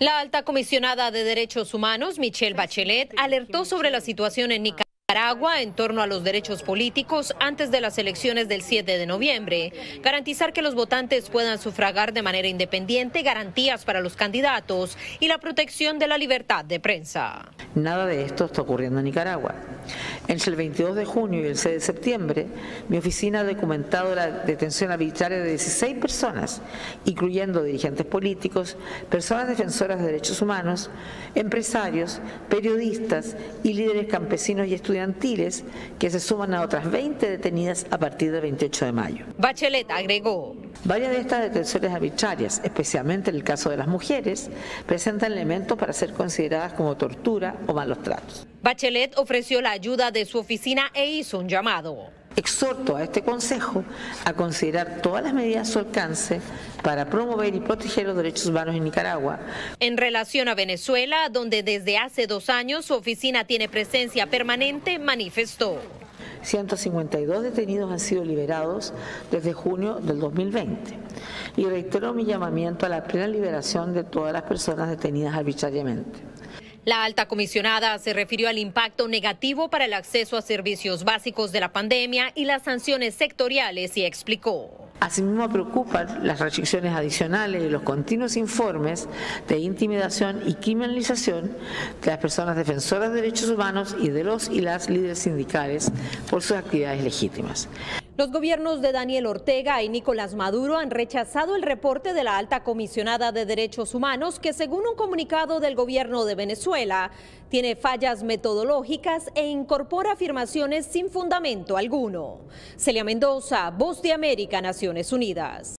La alta comisionada de Derechos Humanos, Michelle Bachelet, alertó sobre la situación en Nicaragua Nicaragua en torno a los derechos políticos antes de las elecciones del 7 de noviembre, garantizar que los votantes puedan sufragar de manera independiente, garantías para los candidatos y la protección de la libertad de prensa. Nada de esto está ocurriendo en Nicaragua. Entre el 22 de junio y el 6 de septiembre, mi oficina ha documentado la detención arbitraria de 16 personas, incluyendo dirigentes políticos, personas defensoras de derechos humanos, empresarios, periodistas y líderes campesinos y estudiantes que se suman a otras 20 detenidas a partir del 28 de mayo. Bachelet agregó. Varias de estas detenciones arbitrarias, especialmente en el caso de las mujeres, presentan elementos para ser consideradas como tortura o malos tratos. Bachelet ofreció la ayuda de su oficina e hizo un llamado. Exhorto a este Consejo a considerar todas las medidas a su alcance para promover y proteger los derechos humanos en Nicaragua. En relación a Venezuela, donde desde hace dos años su oficina tiene presencia permanente, manifestó. 152 detenidos han sido liberados desde junio del 2020 y reitero mi llamamiento a la plena liberación de todas las personas detenidas arbitrariamente. La alta comisionada se refirió al impacto negativo para el acceso a servicios básicos de la pandemia y las sanciones sectoriales y explicó. Asimismo preocupan las restricciones adicionales y los continuos informes de intimidación y criminalización de las personas defensoras de derechos humanos y de los y las líderes sindicales por sus actividades legítimas. Los gobiernos de Daniel Ortega y Nicolás Maduro han rechazado el reporte de la alta comisionada de derechos humanos que según un comunicado del gobierno de Venezuela tiene fallas metodológicas e incorpora afirmaciones sin fundamento alguno. Celia Mendoza, Voz de América, Naciones Unidas.